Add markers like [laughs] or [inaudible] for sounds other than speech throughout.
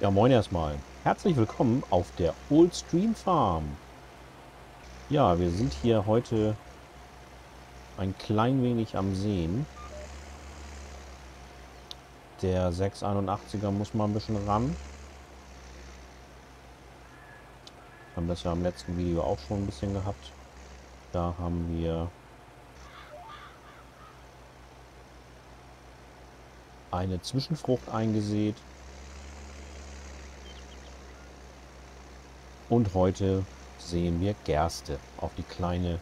Ja, moin erstmal. Herzlich willkommen auf der Old Stream Farm. Ja, wir sind hier heute ein klein wenig am Sehen. Der 681er muss mal ein bisschen ran. Haben das ja im letzten Video auch schon ein bisschen gehabt. Da haben wir eine Zwischenfrucht eingesät. Und heute sehen wir Gerste auf die kleine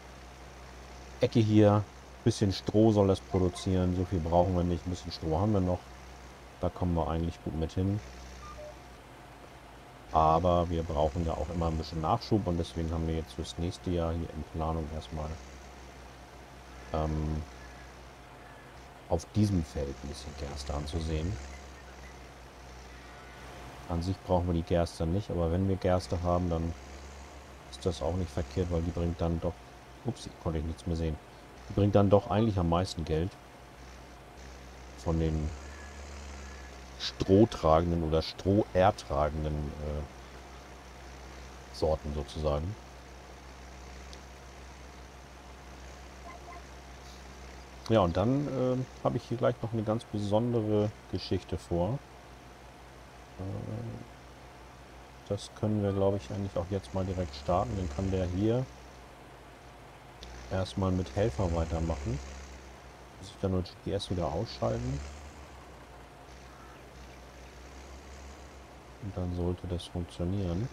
Ecke hier. Bisschen Stroh soll das produzieren. So viel brauchen wir nicht. Ein bisschen Stroh haben wir noch. Da kommen wir eigentlich gut mit hin. Aber wir brauchen ja auch immer ein bisschen Nachschub und deswegen haben wir jetzt fürs nächste Jahr hier in Planung erstmal ähm, auf diesem Feld ein bisschen Gerste anzusehen. An sich brauchen wir die Gerste nicht, aber wenn wir Gerste haben, dann ist das auch nicht verkehrt, weil die bringt dann doch... Ups, konnte ich nichts mehr sehen. Die bringt dann doch eigentlich am meisten Geld. Von den strohtragenden oder strohertragenden äh, Sorten sozusagen. Ja, und dann äh, habe ich hier gleich noch eine ganz besondere Geschichte vor. Äh, das können wir, glaube ich, eigentlich auch jetzt mal direkt starten. Dann kann der hier erstmal mit Helfer weitermachen. Muss ich dann nur GPS wieder ausschalten. Und dann sollte das funktionieren.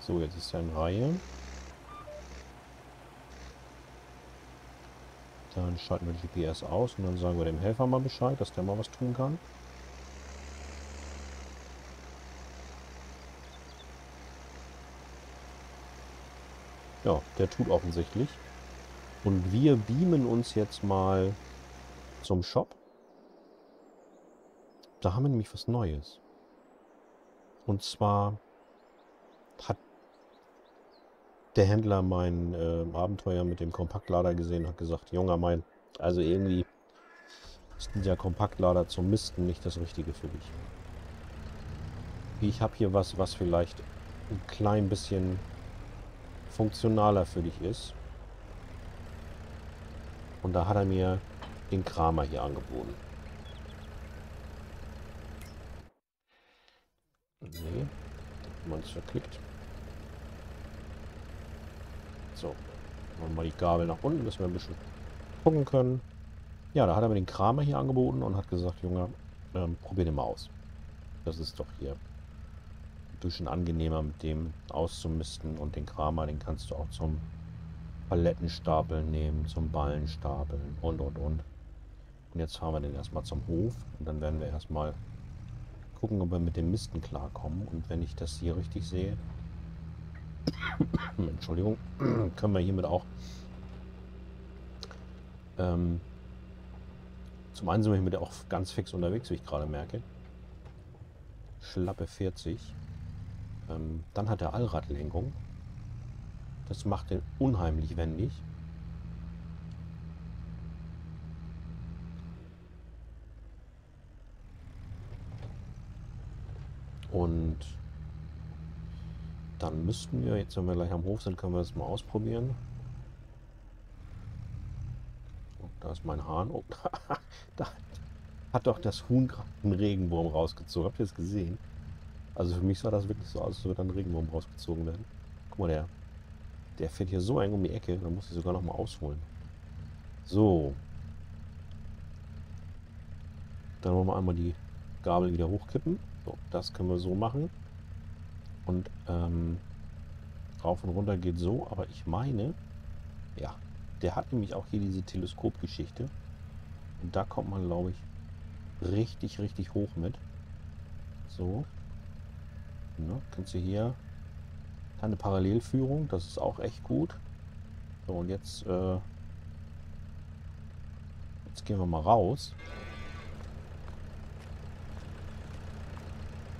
So, jetzt ist er in Reihe. Dann schalten wir GPS aus und dann sagen wir dem Helfer mal Bescheid, dass der mal was tun kann. Ja, der tut offensichtlich. Und wir beamen uns jetzt mal zum Shop. Da haben wir nämlich was Neues. Und zwar hat der Händler mein äh, Abenteuer mit dem Kompaktlader gesehen hat gesagt, junger mein, also irgendwie ist dieser Kompaktlader zum Misten nicht das Richtige für dich. Ich habe hier was, was vielleicht ein klein bisschen funktionaler für dich ist. Und da hat er mir den Kramer hier angeboten. Nee, man es verklickt. So. Wir mal die Gabel nach unten, dass wir ein bisschen gucken können. Ja, da hat er mir den Kramer hier angeboten und hat gesagt, Junge, ähm, probier den mal aus. Das ist doch hier ein bisschen angenehmer mit dem auszumisten und den Kramer, den kannst du auch zum Palettenstapeln nehmen, zum Ballenstapeln und und und. Und jetzt fahren wir den erstmal zum Hof und dann werden wir erstmal gucken, ob wir mit dem Misten klarkommen. Und wenn ich das hier richtig sehe, Entschuldigung, [clears throat] können wir hiermit auch. Ähm, zum einen sind wir hiermit auch ganz fix unterwegs, wie ich gerade merke. Schlappe 40. Ähm, dann hat er Allradlenkung. Das macht den unheimlich wendig. Und dann müssten wir, jetzt wenn wir gleich am Hof sind, können wir das mal ausprobieren. Oh, da ist mein Hahn. Oh, [laughs] da hat doch das Huhn gerade einen Regenwurm rausgezogen. Habt ihr das gesehen? Also für mich sah das wirklich so aus, als würde ein Regenwurm rausgezogen werden. Guck mal, der, der fährt hier so eng um die Ecke, da muss ich sogar noch mal ausholen. So. Dann wollen wir einmal die Gabel wieder hochkippen. So, das können wir so machen. Und ähm, rauf und runter geht so, aber ich meine, ja, der hat nämlich auch hier diese Teleskopgeschichte. Und da kommt man, glaube ich, richtig, richtig hoch mit. So. Ne, kannst du hier eine Parallelführung, das ist auch echt gut. So, und jetzt, äh, jetzt gehen wir mal raus.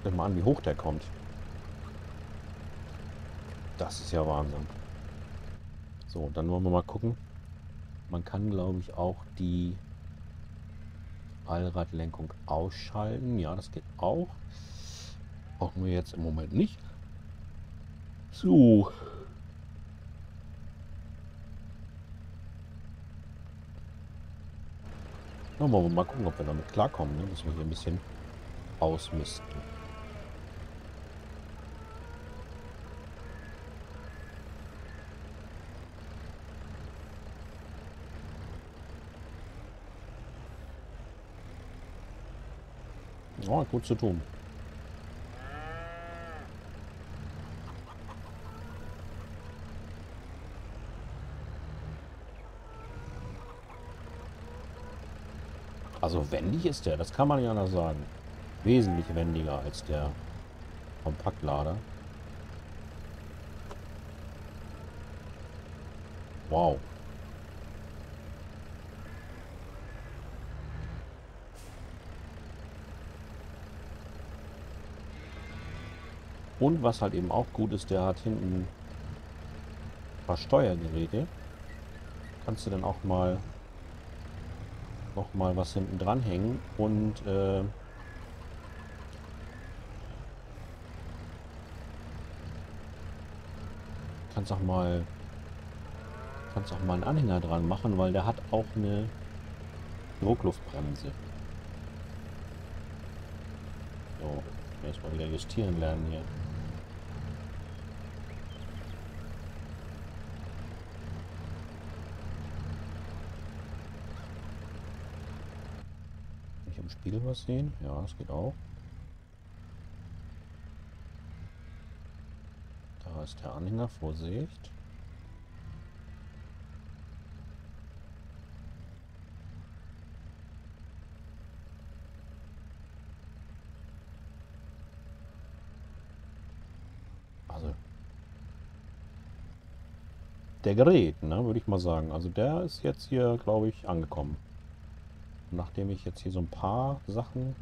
Guck mal an, wie hoch der kommt. Das ist ja Wahnsinn. So, dann wollen wir mal gucken. Man kann, glaube ich, auch die Allradlenkung ausschalten. Ja, das geht auch. Brauchen wir jetzt im Moment nicht. So. Na, wollen wir mal gucken, ob wir damit klarkommen. Ne? Müssen wir hier ein bisschen ausmisten. Ja, gut zu tun. Also wendig ist der, das kann man ja noch sagen. Wesentlich wendiger als der Kompaktlader. Wow. Und was halt eben auch gut ist, der hat hinten ein paar Steuergeräte. Kannst du dann auch mal noch mal was hinten dran hängen und äh, kannst auch mal kannst auch mal einen Anhänger dran machen, weil der hat auch eine Druckluftbremse. So, erstmal wieder justieren lernen hier. Spiegel was sehen? Ja, das geht auch. Da ist der Anhänger, Vorsicht. Also der Gerät, ne, würde ich mal sagen. Also der ist jetzt hier, glaube ich, angekommen nachdem ich jetzt hier so ein paar Sachen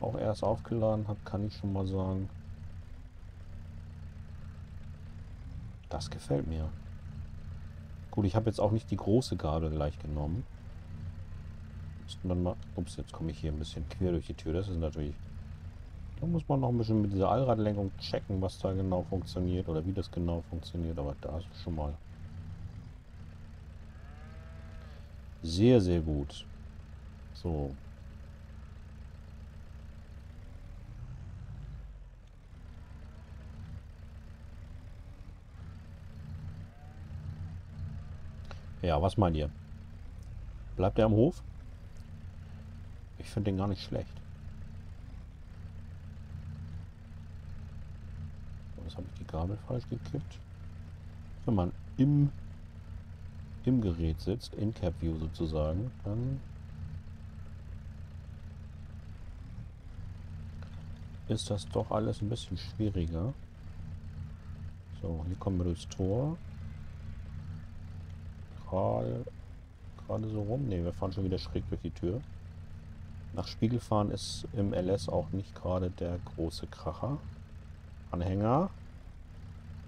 auch erst aufgeladen habe, kann ich schon mal sagen, das gefällt mir. Gut, ich habe jetzt auch nicht die große Gabel gleich genommen. Dann mal... Ups, jetzt komme ich hier ein bisschen quer durch die Tür. Das ist natürlich... Da muss man noch ein bisschen mit dieser Allradlenkung checken, was da genau funktioniert oder wie das genau funktioniert. Aber da ist schon mal sehr, sehr gut. So. Ja, was meint ihr? Bleibt er am Hof? Ich finde den gar nicht schlecht. Jetzt habe ich die Gabel falsch gekippt. Wenn man im, im Gerät sitzt, in Cap View sozusagen, dann ist das doch alles ein bisschen schwieriger. So, hier kommen wir durchs Tor. Gerade, gerade so rum. Ne, wir fahren schon wieder schräg durch die Tür. Nach Spiegelfahren ist im LS auch nicht gerade der große Kracher. Anhänger.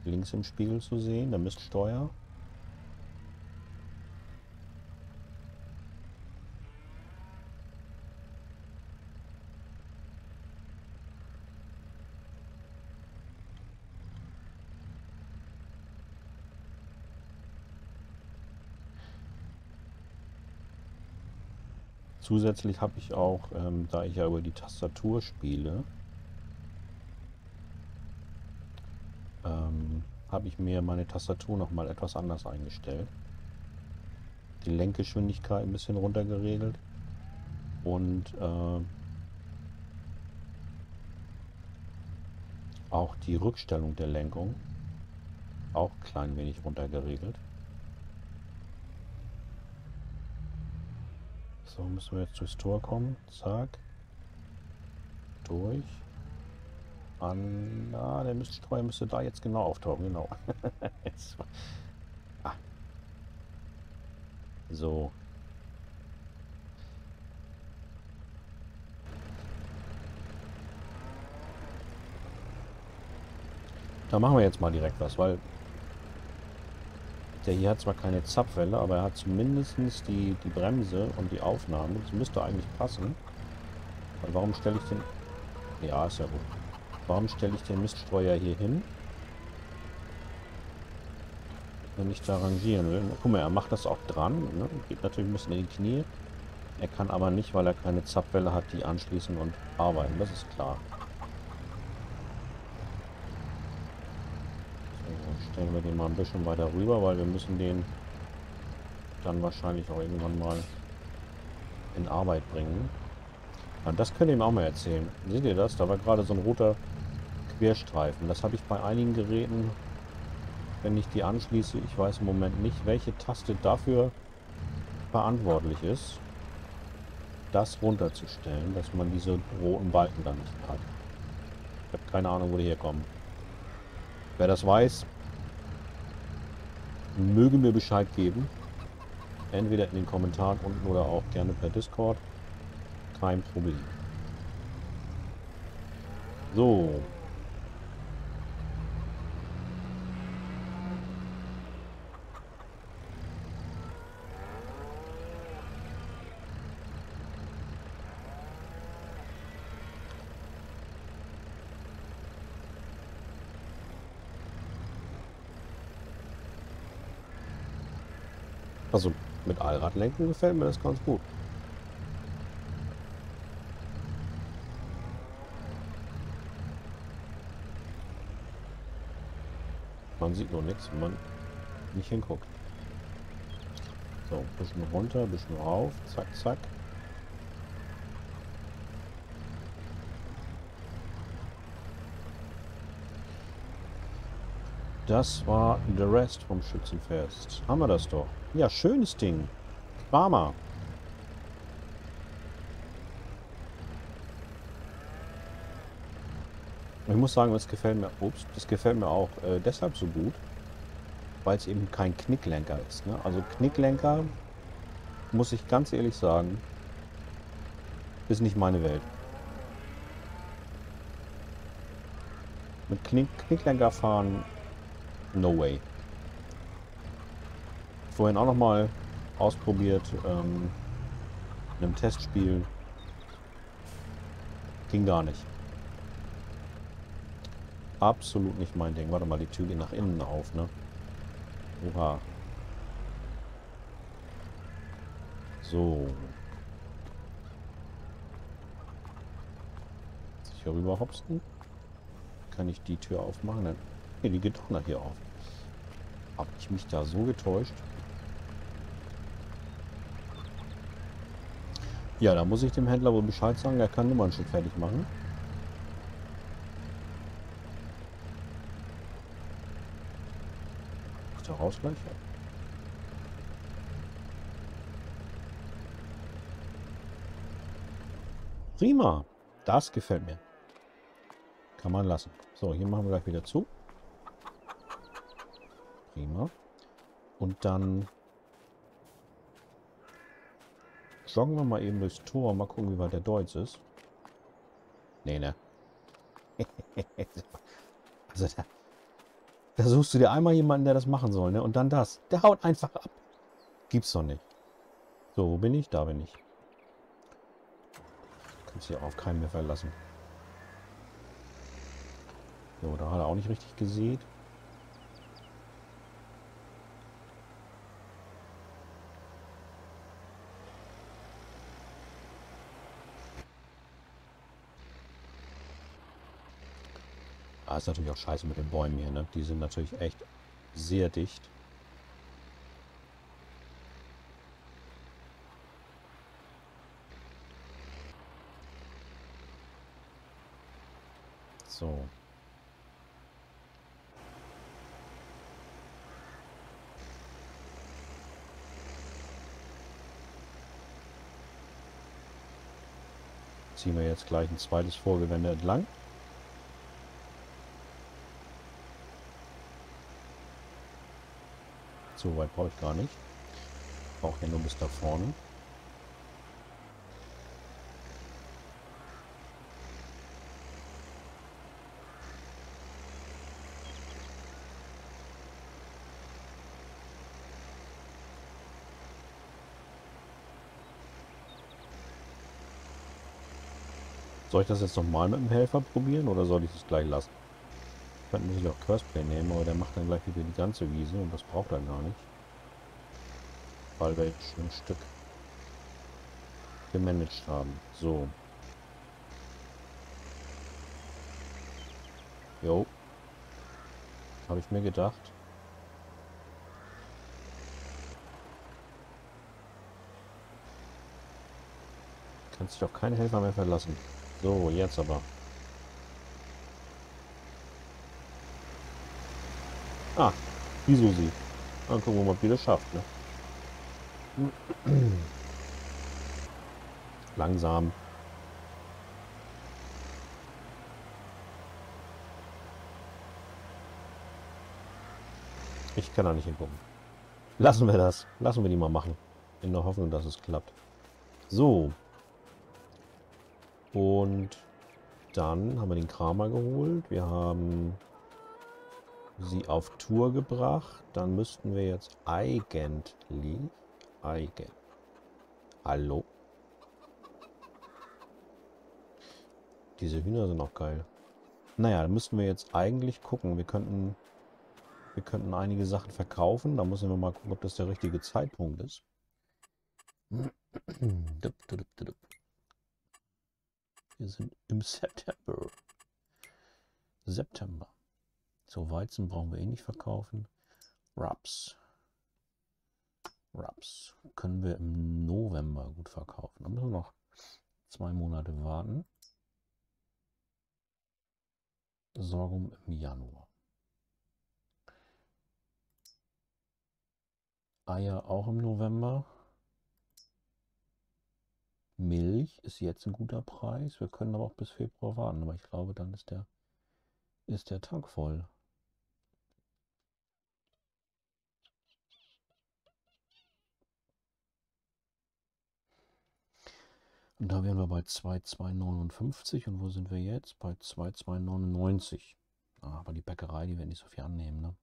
Links im Spiegel zu sehen, der Miststeuer. Zusätzlich habe ich auch, ähm, da ich ja über die Tastatur spiele, ähm, habe ich mir meine Tastatur noch mal etwas anders eingestellt. Die Lenkgeschwindigkeit ein bisschen runter geregelt und äh, auch die Rückstellung der Lenkung auch klein wenig runter geregelt. So, müssen wir jetzt durchs Tor kommen. Zack. Durch. An. Ah, der Miststreuer müsste da jetzt genau auftauchen, genau. [laughs] ah. So. Da machen wir jetzt mal direkt was, weil Der hier hat zwar keine Zapfwelle, aber er hat zumindest die, die Bremse und die Aufnahme. Das müsste eigentlich passen. Weil warum stelle ich den... Ja, ist ja gut. Warum stelle ich den Miststreuer hier hin? Wenn ich da rangieren will. Guck mal, er macht das auch dran. Ne? Geht natürlich ein bisschen in die Knie. Er kann aber nicht, weil er keine Zapfwelle hat, die anschließen und arbeiten. Das ist klar. So, stellen wir den mal ein bisschen weiter rüber, weil wir müssen den dann wahrscheinlich auch irgendwann mal in Arbeit bringen. Und das könnt ihr ihm auch mal erzählen. Seht ihr das? Da war gerade so ein roter Querstreifen. Das habe ich bei einigen Geräten, wenn ich die anschließe, ich weiß im Moment nicht, welche Taste dafür verantwortlich ist das runterzustellen, dass man diese roten Balken dann nicht hat. Ich habe keine Ahnung, wo die herkommen. Wer das weiß, möge mir Bescheid geben. Entweder in den Kommentaren unten oder auch gerne per Discord. Kein Problem. So, Also mit Allradlenken gefällt mir das ganz gut. Man sieht nur nichts, wenn man nicht hinguckt. So, ein bisschen runter, bisschen rauf, zack, zack. Das war The Rest vom Schützenfest. Haben wir das doch. Ja, schönes Ding. Barmer. Ich muss sagen, das gefällt mir, ups, das gefällt mir auch äh, deshalb so gut, weil es eben kein Knicklenker ist. Ne? Also Knicklenker, muss ich ganz ehrlich sagen, ist nicht meine Welt. Mit Knick Knicklenker fahren No way. Vorhin auch noch mal ausprobiert ähm, in einem Testspiel. Ging gar nicht. Absolut nicht mein Ding. Warte mal, die Tür geht nach innen auf, ne? Oha. So. Sicher rüber hopsten. Kann ich die Tür aufmachen? Nee, die geht doch nach hier auf. Habe ich mich da so getäuscht? Ja, da muss ich dem Händler wohl Bescheid sagen, er kann Nummernschild fertig machen. Ist der raus gleich? Prima. Das gefällt mir. Kann man lassen. So, hier machen wir gleich wieder zu. Prima. Und dann joggen wir mal eben durchs Tor. Mal gucken, wie weit der Deutsch ist. Nee, ne? [laughs] also da, da suchst du dir einmal jemanden, der das machen soll, ne? Und dann das. Der haut einfach ab. Gibt's doch nicht. So, wo bin ich? Da bin ich. Kannst dich auf keinen mehr verlassen. So, da hat er auch nicht richtig gesehen. Ah, ist natürlich auch scheiße mit den Bäumen hier, ne? Die sind natürlich echt sehr dicht. So. Ziehen wir jetzt gleich ein zweites Vorgewende entlang. So weit brauche ich gar nicht. Ich brauche ja nur bis da vorne. Soll ich das jetzt nochmal mit dem Helfer probieren oder soll ich es gleich lassen? Könnten natürlich auch Curseplay nehmen, aber der macht dann gleich wieder die ganze Wiese und das braucht er gar nicht. Weil wir jetzt schon ein Stück gemanagt haben. So. Jo. Habe ich mir gedacht. Kannst dich auf keine Helfer mehr verlassen. So, jetzt aber. Ah, die Susi. Dann gucken wir mal, ob die das schafft. Ne? Langsam. Ich kann da nicht hingucken. Lassen wir das. Lassen wir die mal machen. In der Hoffnung, dass es klappt. So. Und dann haben wir den Kramer geholt. Wir haben sie auf Tour gebracht. Dann müssten wir jetzt eigentlich... Eigen. Hallo? Diese Hühner sind auch geil. Naja, dann müssten wir jetzt eigentlich gucken. Wir könnten, wir könnten einige Sachen verkaufen. Da müssen wir mal gucken, ob das der richtige Zeitpunkt ist. Wir sind im September. September. So, Weizen brauchen wir eh nicht verkaufen. Raps. Raps können wir im November gut verkaufen. Da müssen wir noch zwei Monate warten. Sorghum im Januar. Eier auch im November. Milch ist jetzt ein guter Preis. Wir können aber auch bis Februar warten. Aber ich glaube, dann ist der, ist der Tank voll. Und da wären wir bei 2,259. Und wo sind wir jetzt? Bei 2,299. Ah, aber die Bäckerei, die werden nicht so viel annehmen, ne?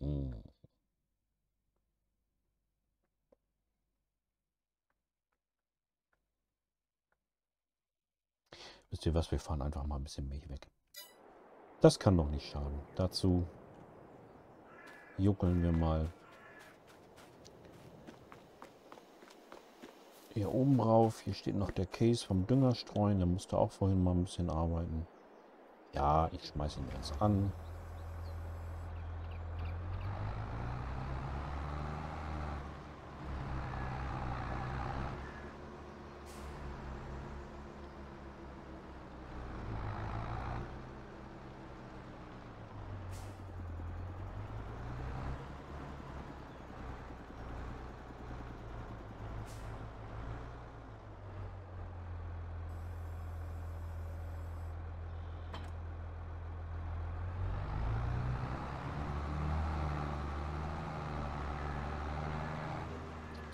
Hm. Wisst ihr was, wir fahren einfach mal ein bisschen Milch weg. Das kann doch nicht schaden. Dazu juckeln wir mal hier oben drauf. Hier steht noch der Case vom Düngerstreuen. Der musste auch vorhin mal ein bisschen arbeiten. Ja, ich schmeiße ihn jetzt an.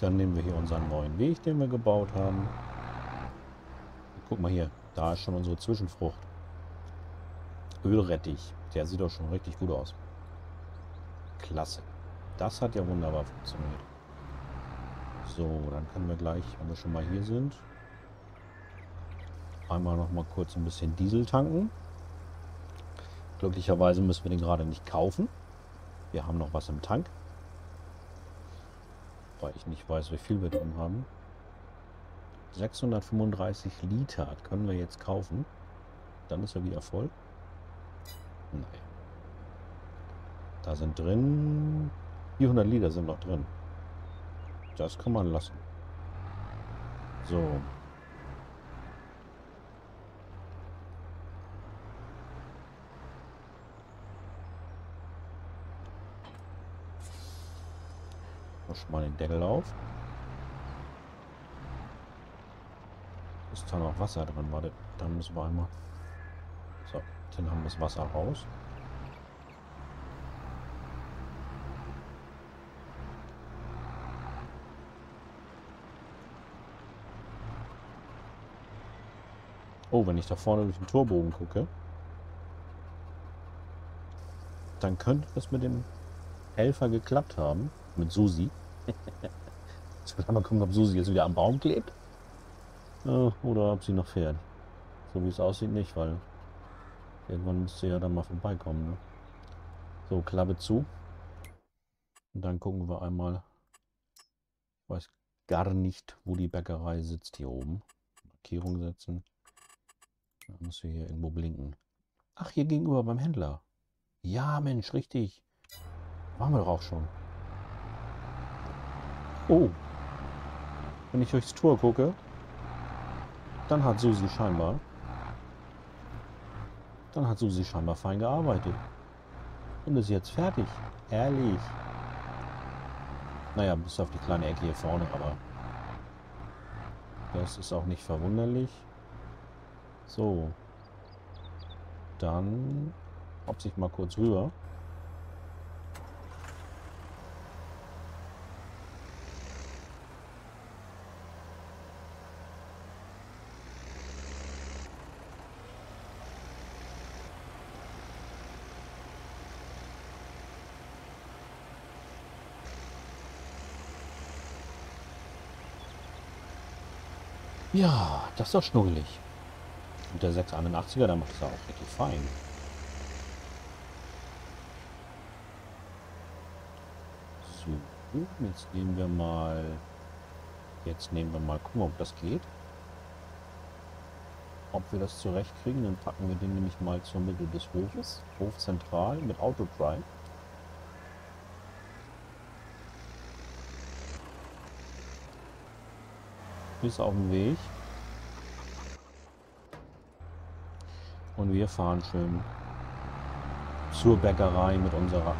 Dann nehmen wir hier unseren neuen Weg, den wir gebaut haben. Guck mal hier, da ist schon unsere Zwischenfrucht. Ölrettich. Der sieht doch schon richtig gut aus. Klasse. Das hat ja wunderbar funktioniert. So, dann können wir gleich, wenn wir schon mal hier sind, einmal noch mal kurz ein bisschen Diesel tanken. Glücklicherweise müssen wir den gerade nicht kaufen. Wir haben noch was im Tank weil ich nicht weiß, wie viel wir drin haben. 635 Liter können wir jetzt kaufen. Dann ist er wieder voll. Nein. Da sind drin... 400 Liter sind noch drin. Das kann man lassen. So. Schon mal den Deckel auf. Ist da noch Wasser drin? Warte, dann müssen wir einmal... So, dann haben wir das Wasser raus. Oh, wenn ich da vorne durch den Torbogen gucke, dann könnte das mit dem Helfer geklappt haben. Mit Susi. Jetzt mal gucken, ob Susi jetzt wieder am Baum klebt. Ja, oder ob sie noch fährt. So wie es aussieht nicht, weil irgendwann müsste ja dann mal vorbeikommen. Ne? So, Klappe zu. Und dann gucken wir einmal. Ich weiß gar nicht, wo die Bäckerei sitzt hier oben. Markierung setzen. Da muss wir hier irgendwo blinken. Ach, hier gegenüber beim Händler. Ja, Mensch, richtig. Waren wir doch auch schon. Oh. Wenn ich durchs Tor gucke, dann hat Susi scheinbar... Dann hat Susi scheinbar fein gearbeitet. Und ist jetzt fertig. Ehrlich. Naja, bis auf die kleine Ecke hier vorne, aber... Das ist auch nicht verwunderlich. So. Dann hop sich mal kurz rüber. Ja, das ist doch schnuggelig. Und der 681er, der macht es auch richtig fein. So, jetzt nehmen wir mal... Jetzt nehmen wir mal, gucken, ob das geht. Ob wir das zurechtkriegen, dann packen wir den nämlich mal zur Mitte des Hofes. Hof zentral mit Autodrive. Ist auf dem Weg. Und wir fahren schön zur Bäckerei mit unserer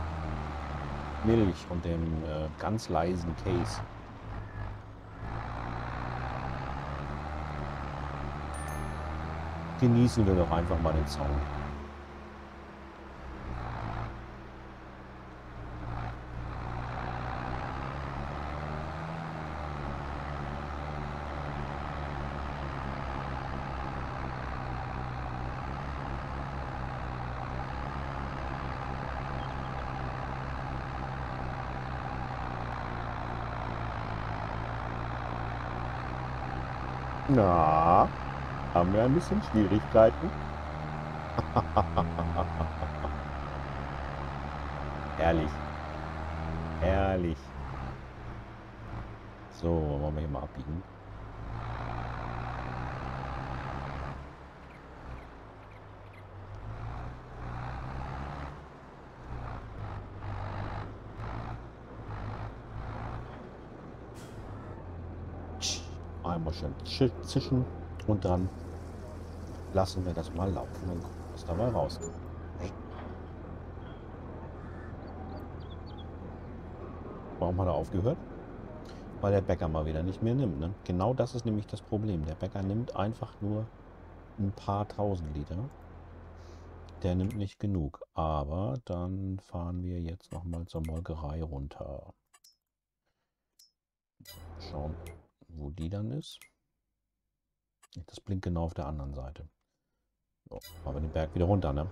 Milch und dem äh, ganz leisen Case. Genießen wir doch einfach mal den Sound. Na, haben wir ein bisschen Schwierigkeiten? [laughs] Herrlich. Herrlich. So, wollen wir hier mal abbiegen. Schön zischen und dann lassen wir das mal laufen und gucken, was dabei rauskommt. Warum hat er aufgehört? Weil der Bäcker mal wieder nicht mehr nimmt. Ne? Genau das ist nämlich das Problem. Der Bäcker nimmt einfach nur ein paar tausend Liter. Der nimmt nicht genug. Aber dann fahren wir jetzt nochmal zur Molkerei runter. Schauen, wo die dann ist. Das blinkt genau auf der anderen Seite. So, machen wir den Berg wieder runter, ne?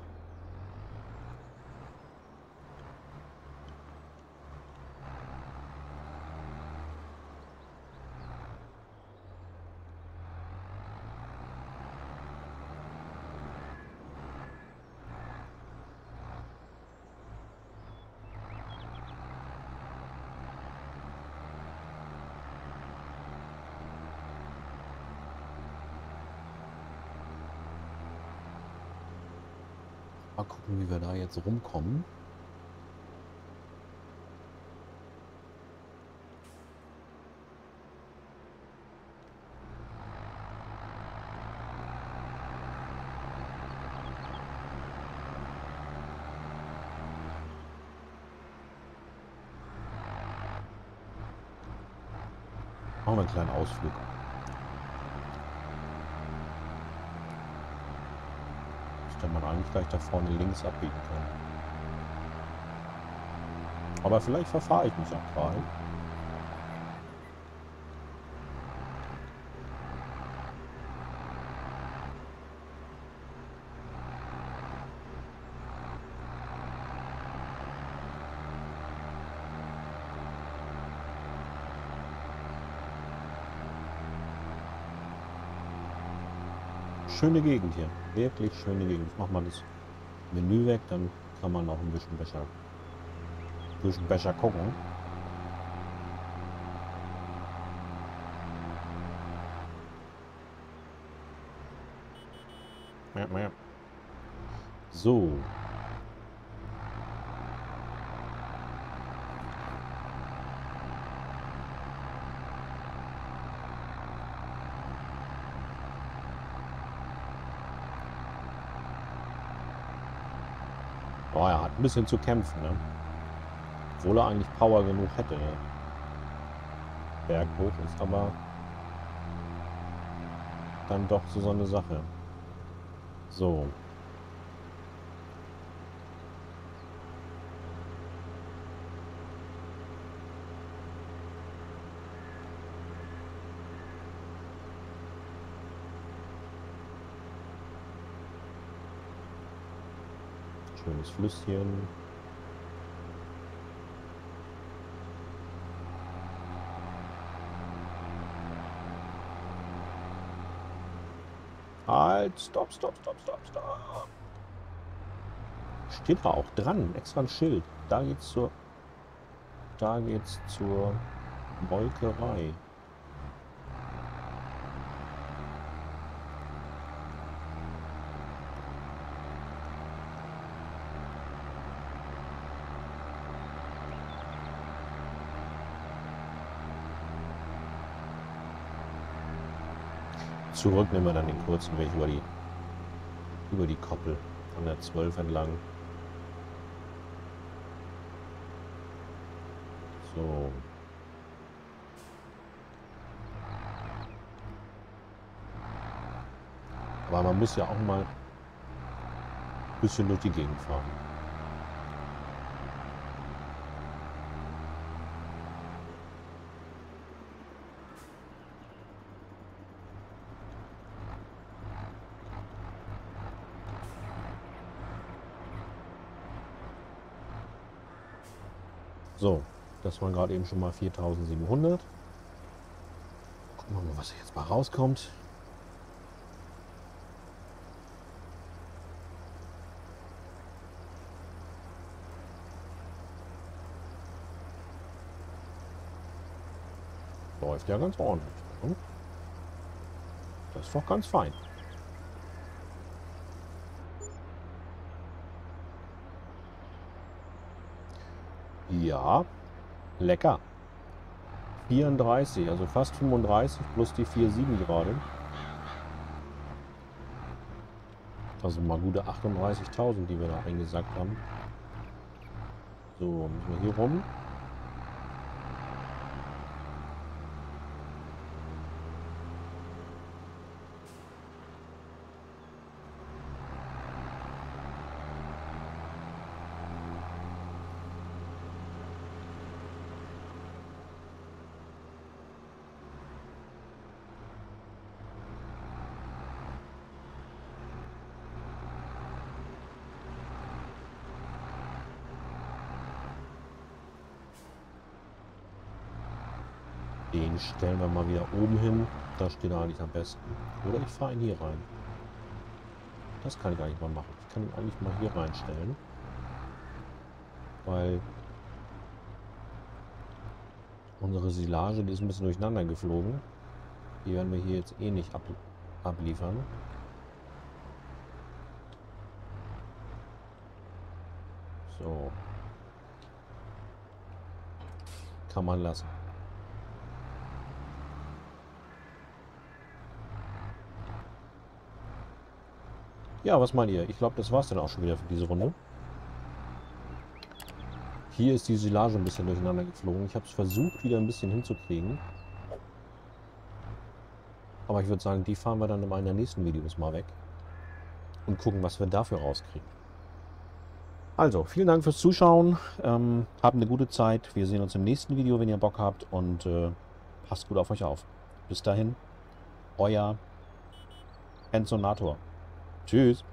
Mal gucken, wie wir da jetzt rumkommen. Machen wir einen kleinen Ausflug. Hätte man eigentlich gleich da vorne links abbiegen können. Aber vielleicht verfahre ich mich auch gerade. Schöne Gegend hier. Wirklich schöne Gegend. Ich mach mal das Menü weg, dann kann man auch ein bisschen besser, ein bisschen besser gucken. So. Ein bisschen zu kämpfen, ne? Obwohl er eigentlich Power genug hätte. Ne? Berg hoch ist aber dann doch so, so eine Sache. So. Schönes Flüsschen. Halt, stopp, stopp, stopp, stopp, stopp. Steht da auch dran, extra ein Schild. Da geht's zur, da geht's zur Molkerei. Zurück nehmen wir dann den kurzen Weg über die, über die Koppel an der 12 entlang. So. Aber man muss ja auch mal ein bisschen durch die Gegend fahren. So, das waren gerade eben schon mal 4700. Gucken wir mal, was jetzt mal rauskommt. Läuft ja ganz ordentlich. Ne? Das ist doch ganz fein. Lecker. 34, also fast 35 plus die 4,7 gerade. Also mal gute 38.000, die wir da eingesackt haben. So, müssen wir hier rum. Den stellen wir mal wieder oben hin. Da steht er eigentlich am besten. Oder ich fahre ihn hier rein. Das kann ich eigentlich mal machen. Ich kann ihn eigentlich mal hier reinstellen. Weil unsere Silage, die ist ein bisschen durcheinander geflogen. Die werden wir hier jetzt eh nicht ab abliefern. So. Kann man lassen. Ja, was meint ihr? Ich glaube, das war es dann auch schon wieder für diese Runde. Hier ist die Silage ein bisschen durcheinander geflogen. Ich habe es versucht, wieder ein bisschen hinzukriegen. Aber ich würde sagen, die fahren wir dann in einem der nächsten Videos mal weg. Und gucken, was wir dafür rauskriegen. Also, vielen Dank fürs Zuschauen. Ähm, habt eine gute Zeit. Wir sehen uns im nächsten Video, wenn ihr Bock habt. Und äh, passt gut auf euch auf. Bis dahin, euer Enzonator. Tschüss.